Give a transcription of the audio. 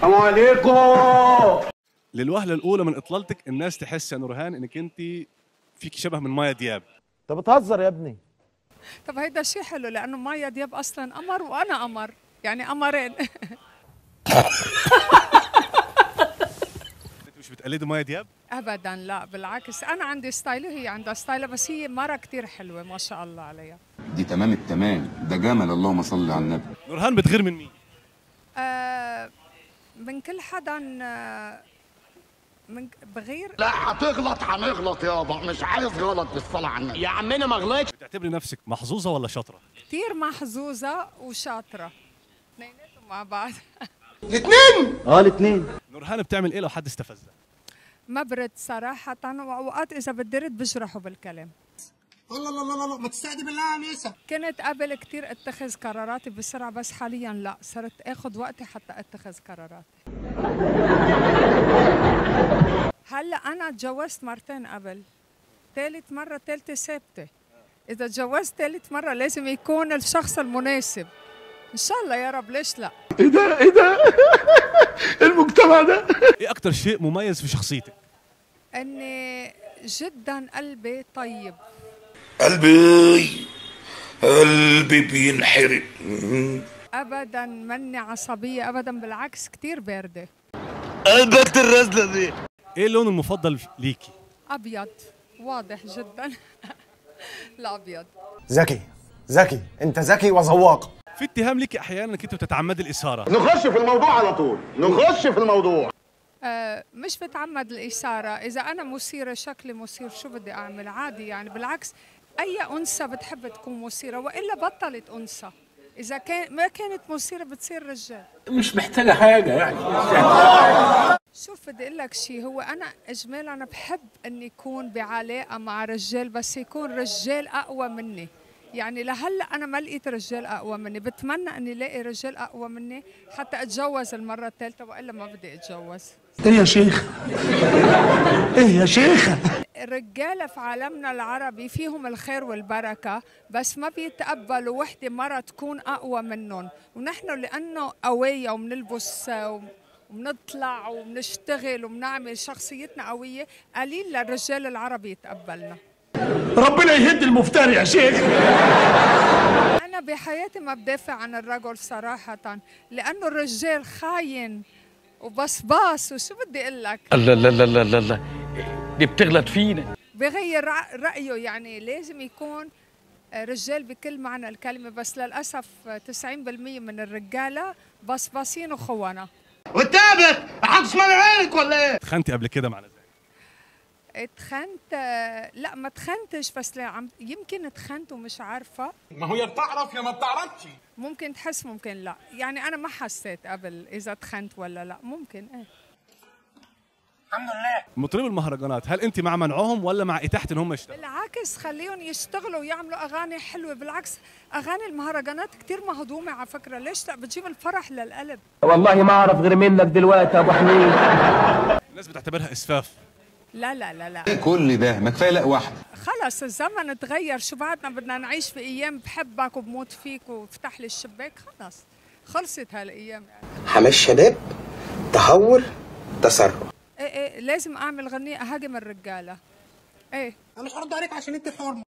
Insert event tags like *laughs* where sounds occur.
السلام عليكم. للوهلة الأولى من إطلالتك الناس تحس يا نورهان إنك أنت فيك شبه من مايا دياب. انت بتهزر يا ابني. طب هيدا شيء حلو لأنه مايا دياب أصلا قمر وأنا قمر يعني قمرين *laughs* أنت مش بتقلدي مايا دياب؟ ابدا لا بالعكس. أنا عندي style وهي عندها ستايل بس هي مرة كتير حلوة ما شاء الله عليها. دي تمام التمام. ده جمل اللهم صل على النبي. نورهان بتغير من مين؟ من كل حدا من بغير لا هتغلط هنغلط يابا مش عايز غلط بالصلاة على النبي يا عمنا ما غلطش. بتعتبري نفسك محظوظة ولا شاطرة؟ كتير محظوظة وشاطرة. اثنيناتهم مع بعض. آه الاثنين. نورهان بتعمل إيه لو حد استفزها ما برد صراحة وأوقات إذا بدي رد بجرحه بالكلام. الله الله الله الله ما تستهدي بالله يا نيسا كنت قبل كتير أتخذ قراراتي بسرعة بس حاليا لا. صرت آخذ وقتي حتى أتخذ قراراتي. هلأ أنا تجوزت مرتين قبل. ثالث مرة ثالثة ثابتة إذا تجوزت ثالث مرة لازم يكون الشخص المناسب. إن شاء الله يا رب ليش لا؟ إيه ده؟ إيه ده؟ *laughs* المجتمع ده؟ *laughs* إيه أكتر شيء مميز في شخصيتك؟ إني جدا قلبي طيب. قلبي قلبي بينحرق. أبدا مني عصبية أبدا بالعكس كتير باردة. قلبك الرزلة دي. إيه اللون المفضل ليكي؟ أبيض. واضح جدا. *laughs* الأبيض ذكي ذكي. أنت ذكي وذواق. في اتهام ليكي أحيانا إنك أنت بتتعمدي الإثارة. نخش في الموضوع على طول. نخش في الموضوع. آه، مش بتعمد الإثارة. إذا أنا مثيرة شكلي مثير شو بدي أعمل؟ عادي يعني. بالعكس أي أنثى بتحب تكون مثيرة وإلا بطلت أنثى. إذا كان ما كانت مثيرة بتصير رجال. مش محتاجة حاجة يعني. شوف بدي أقول لك شيء هو أنا إجمالا أنا بحب إني يكون بعلاقة مع رجال بس يكون رجال أقوى مني. يعني لهلأ أنا ما لقيت رجال أقوى مني. بتمنى إني لاقي رجال أقوى مني حتى أتجوز المرة الثالثة وإلا ما بدي أتجوز. إيه يا شيخ؟ إيه يا شيخة الرجالة في عالمنا العربي فيهم الخير والبركة بس ما بيتقبلوا وحدة مرة تكون أقوى منهم. ونحن لأنه قوية وبنلبس وبنطلع وبنشتغل وبنعمل شخصيتنا قوية قليل للرجال العربي يتقبلنا. ربنا يهد المفتري يا شيخ. أنا بحياتي ما بدافع عن الرجل صراحة لأنه الرجال خاين وبصباص وشو بدي أقول لك؟ الله الله الله الله الله الله دي بتغلط فينا. بغير رأ- رأيه يعني لازم يكون رجال بكل معنى الكلمة بس للأسف 90% من الرجالة بصباصين وخونة. والتابت محدش مالي عينك ولا إيه؟ اتخنتي قبل كده مع نزال اتخنت لا ما اتخنتش بس لا عم يمكن اتخنت ومش عارفة. ما هو يا بتعرف يا ما بتعرفش. ممكن تحس ممكن لا. يعني أنا ما حسيت قبل إذا اتخنت ولا لا. ممكن إيه مطرب المهرجانات هل أنت مع منعهم ولا مع إتاحة إن هم يشتغلوا؟ بالعكس خليهم يشتغلوا ويعملوا أغاني حلوة. بالعكس أغاني المهرجانات كتير مهضومة على فكرة. ليش لا؟ بتجيب الفرح للقلب. والله ما أعرف غير منك دلوقتي يا أبو حميد. الناس بتعتبرها إسفاف. لا لا لا لا. إيه كل ده ما كفاية لا واحدة خلص الزمن تغير شو بعدنا؟ بدنا نعيش في أيام بحبك وبموت فيك وافتح لي الشباك. خلص خلصت هالايام يعني. حماس الشباب تهور تسرع. لازم أعمل غنية أهاجم الرجالة. إيه. أنا مش هرد عليك عشان أنت حرمه